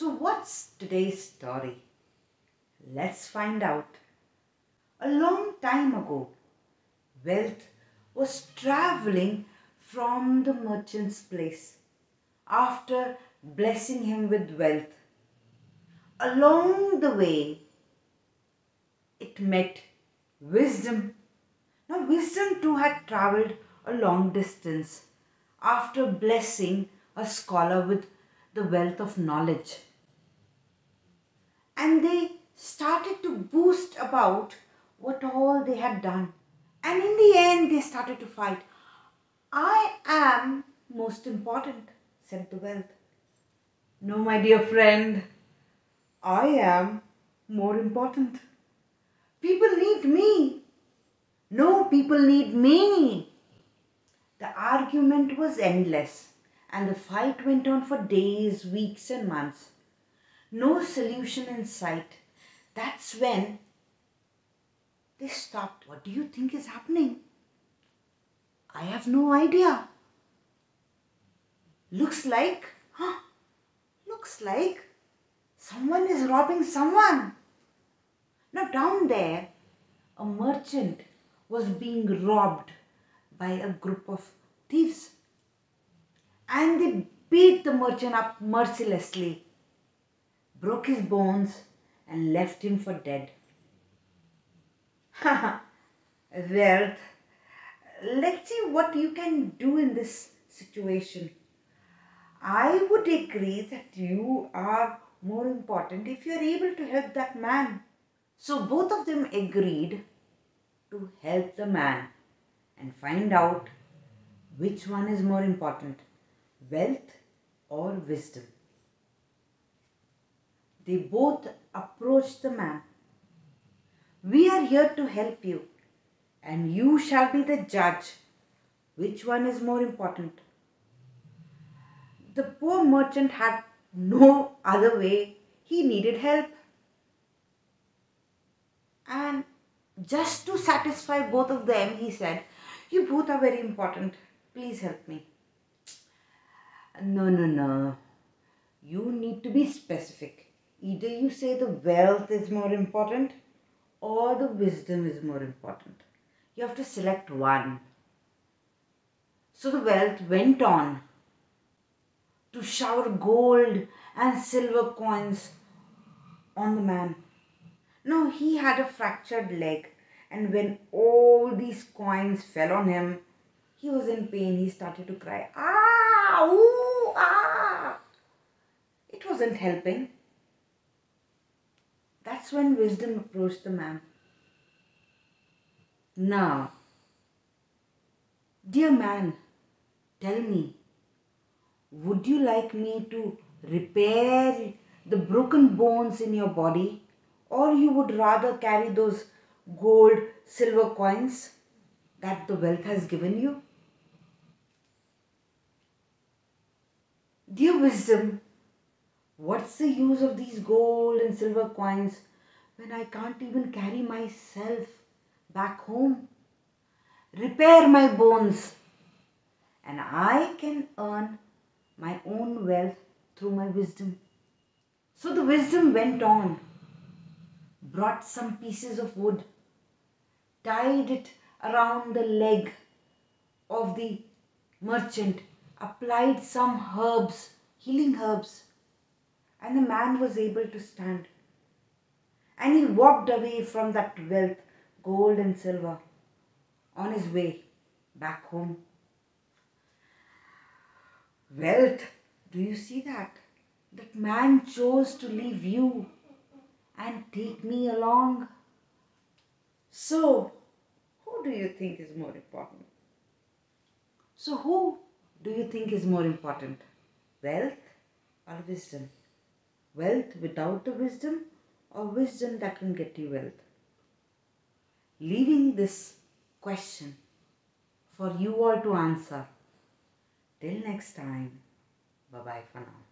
So, what's today's story? Let's find out. A long time ago, Wealth was traveling from the merchant's place after blessing him with wealth. Along the way, it met wisdom. Now, wisdom too had traveled a long distance after blessing a scholar with the wealth of knowledge. And they started to boast about what all they had done. And in the end, they started to fight. I am most important, said the wealth. No, my dear friend, I am more important. People need me. No, people need me. The argument was endless and the fight went on for days, weeks, and months. No solution in sight. That's when they stopped. What do you think is happening? I have no idea. Looks like, huh? Looks like someone is robbing someone. Now, down there, a merchant was being robbed by a group of thieves. And they beat the merchant up mercilessly, broke his bones, and left him for dead. Wealth, let's see what you can do in this situation. I would agree that you are more important if you are able to help that man. So both of them agreed to help the man and find out which one is more important wealth or wisdom. They both approached the man. We are here to help you, and you shall be the judge. Which one is more important? The poor merchant had no other way, he needed help. And just to satisfy both of them, he said, You both are very important. Please help me. No, no, no. You need to be specific. Either you say the wealth is more important or the wisdom is more important. You have to select one. So the wealth went on to shower gold and silver coins on the man. Now he had a fractured leg, and when all these coins fell on him, he was in pain. He started to cry. Ah! Ooh! Ah! It wasn't helping. That's when wisdom approached the man. Now, dear man, tell me, would you like me to repair the broken bones in your body, or you would rather carry those gold, silver coins that the wealth has given you? Dear wisdom, what's the use of these gold and silver coins when I can't even carry myself back home? Repair my bones, and I can earn my own wealth through my wisdom. So the wisdom went on, brought some pieces of wood, tied it around the leg of the merchant, applied some herbs, healing herbs, and the man was able to stand. And he walked away from that wealth, gold and silver, on his way back home. Wealth, do you see that? That man chose to leave you and take me along. So, who do you think is more important? So, who do you think is more important? Wealth or wisdom? Wealth without the wisdom or wisdom that can get you wealth? Leaving this question for you all to answer. Till next time, bye bye for now.